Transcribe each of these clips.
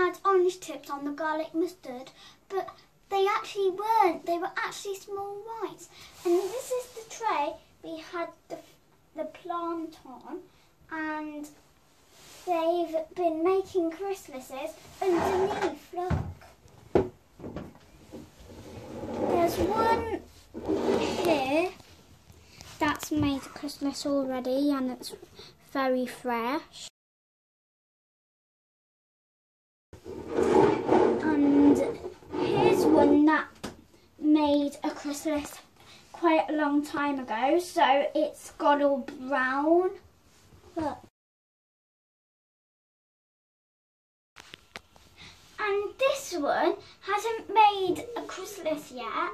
had orange tips on the garlic mustard, but they actually weren't. They were actually small whites. And this is the tray we had the, the plant on, and they've been making chrysalises underneath. Look. There's one here that's made a chrysalis already, and it's very fresh. And here's one that chrysalis quite a long time ago, so it's got all brown. Look. And this one hasn't made a chrysalis yet,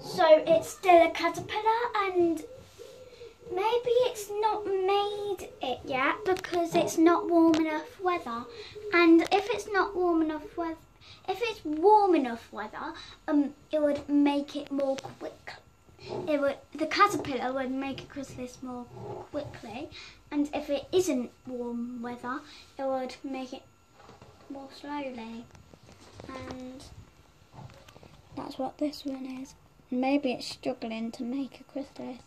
so it's still a caterpillar and maybe it's not made it yet because it's not warm enough weather. And if it's not warm enough weather, if it's warm enough weather, um, it would make it more quick. It would the caterpillar would make a chrysalis more quickly, and if it isn't warm weather, it would make it more slowly. And that's what this one is. Maybe it's struggling to make a chrysalis.